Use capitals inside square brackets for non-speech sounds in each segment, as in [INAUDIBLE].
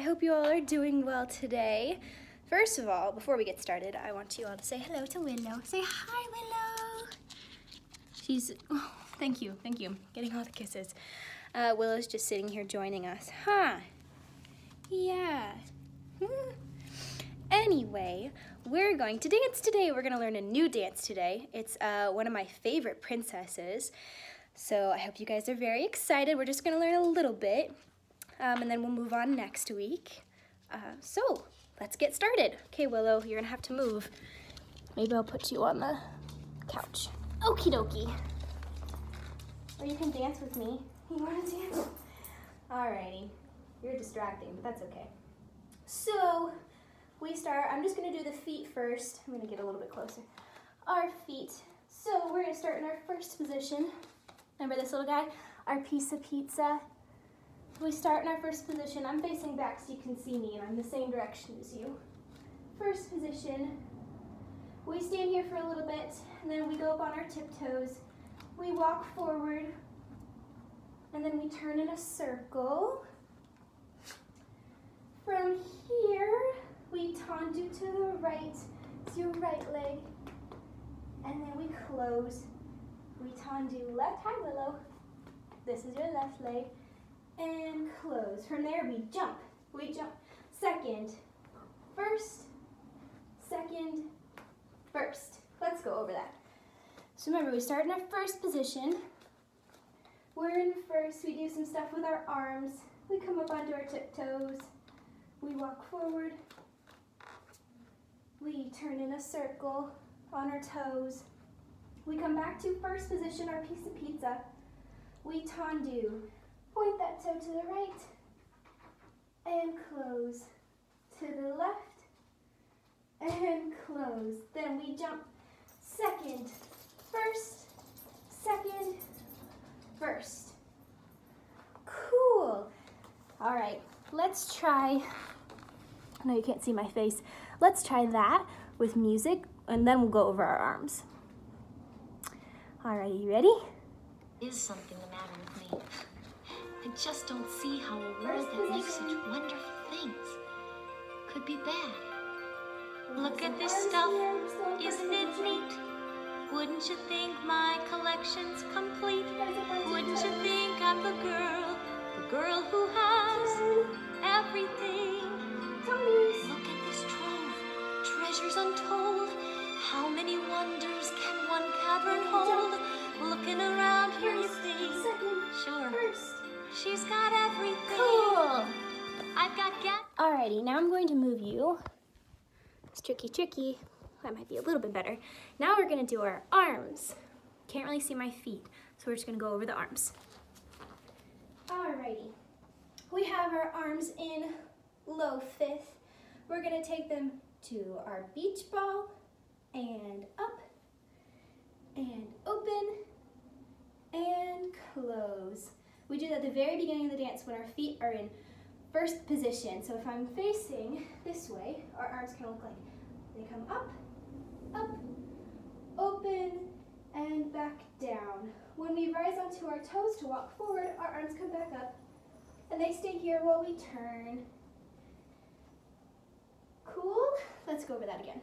I hope you all are doing well today. First of all, before we get started, I want you all to say hello to Willow. Say hi, Willow. She's, oh, thank you, thank you. Getting all the kisses. Uh, Willow's just sitting here joining us. Huh? Yeah. Hmm. Anyway, we're going to dance today. We're going to learn a new dance today. It's uh, one of my favorite princesses. So I hope you guys are very excited. We're just going to learn a little bit, um, and then we'll move on next week. Uh, so let's get started. Okay, Willow, you're to have to move. Maybe I'll put you on the couch. Okie dokie. Or you can dance with me. [LAUGHS] You want to dance? Alrighty. You're distracting, but that's okay. So, we start, I'm just gonna do the feet first. I'm gonna get a little bit closer. Our feet. So we're gonna start in our first position. Remember this little guy? Our piece of pizza. We start in our first position. I'm facing back so you can see me and I'm the same direction as you. First position. We stand here for a little bit and then we go up on our tiptoes. We walk forward and then we turn in a circle. From here, we tendu to the right, it's your right leg. And then we close. We tendu left, hi Willow. This is your left leg. Close. From there we jump. We jump. Second, first, second, first. Let's go over that. So remember, we start in our first position. We're in first, we do some stuff with our arms. We come up onto our tiptoes. We walk forward, we turn in a circle on our toes. We come back to first position, our piece of pizza. We tendu. Point that toe to the right and close. To the left and close. Then we jump second, first, second, first. Cool. All right, let's try, know you can't see my face, Let's try that with music and then we'll go over our arms. Alright, you ready? Is something the matter with me? I just don't see how a world that makes such wonderful things could be bad. Look at this stuff, isn't it neat? Wouldn't you think my collection's complete? Wouldn't you think I'm girl, girl she's got everything. Cool. I've got. Alrighty, now I'm going to move you. It's tricky, tricky. That might be a little bit better. Now we're gonna do our arms. Can't really see my feet, so we're just gonna go over the arms. Alrighty. We have our arms in low fifth. We're gonna take them to our beach ball and up and open and close. We do that at the very beginning of the dance when our feet are in first position. So if I'm facing this way, our arms kind of look like they come up, up, open, and back down. When we rise onto our toes to walk forward, our arms come back up, and they stay here while we turn. Cool? Let's go over that again.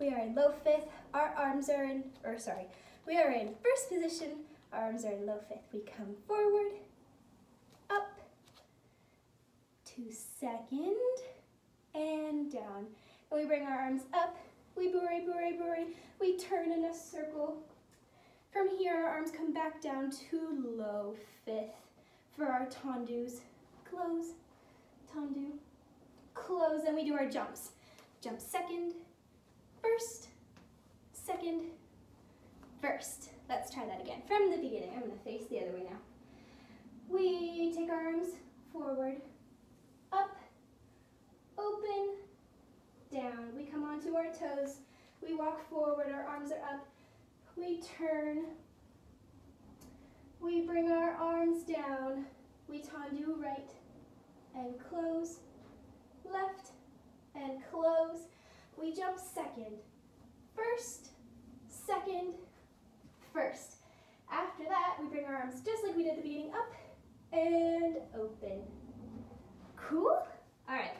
We are in low fifth, our arms are in, or sorry, we are in first position, arms are low fifth. We come forward, up, to second, and down. And we bring our arms up, we bourrée, bourrée, bourrée, we turn in a circle. From here, our arms come back down to low fifth for our tendus. Close, tendu, close, and we do our jumps. Jump second, first, second, first. Let's try that again. From the beginning, I'm gonna face the other way now. We take our arms forward, up, open, down. We come onto our toes. We walk forward, our arms are up. We turn. We bring our arms down. We tendu right and close, left and close. We jump second, first, second, first. After that, we bring our arms just like we did at the beginning, up and open. Cool? All right.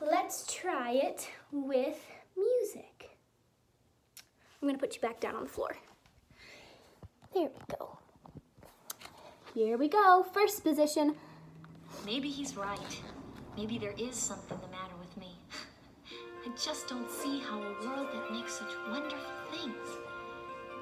Let's try it with music. I'm gonna put you back down on the floor. There we go. Here we go, first position. Maybe he's right. Maybe there is something the matter with me. [LAUGHS] I just don't see how a world that makes such wonderful things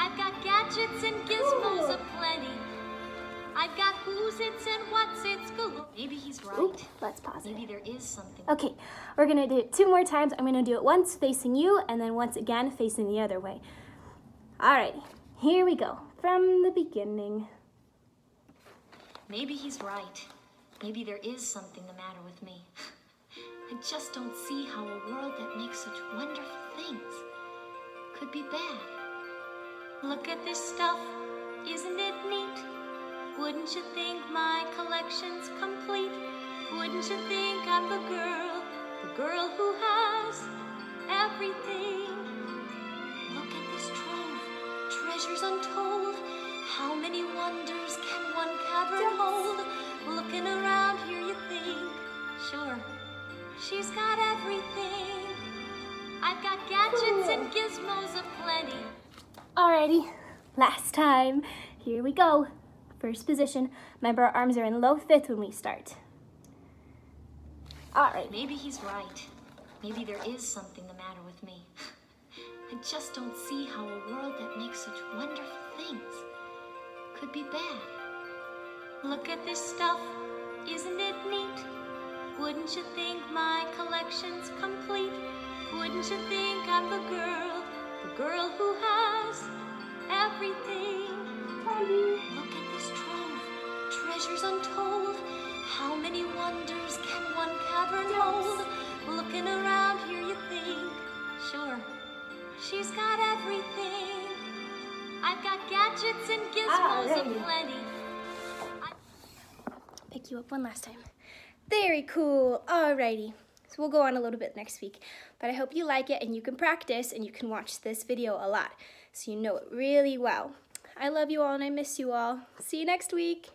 I've got gadgets and gizmos aplenty. I've got whozits and whatzits galore. Maybe he's right. Oop, let's pause it. Maybe there is something. Okay, we're gonna do it two more times. I'm gonna do it once facing you and then once again facing the other way. Alrighty, here we go. From the beginning. Maybe he's right. Maybe there is something the matter with me. [LAUGHS] I just don't see how a world that makes such wonderful things could be bad. Look at this stuff, isn't it neat? Wouldn't you think my collection's complete? Wouldn't you think I'm the girl, the girl who has everything? Look at this trove, treasures untold. How many wonders can one cavern hold? Looking around Alrighty, last time. Here we go. First position. Remember, our arms are in low fifth when we start. Alright, Maybe he's right. Maybe there is something the matter with me. I just don't see how a world that makes such wonderful things could be bad. Look at this stuff, isn't it neat? Wouldn't you think my collection's complete? Wouldn't you think I'm the girl, the girl who has everything? Look at this trove, treasures untold. How many wonders can one cavern hold? Looking around here, you think, sure, she's got everything. I've got gadgets and gizmos Alrighty. aplenty. pick you up one last time. Very cool. Alrighty. So we'll go on a little bit next week. But I hope you like it and you can practice and you can watch this video a lot so you know it really well. I love you all and I miss you all. See you next week.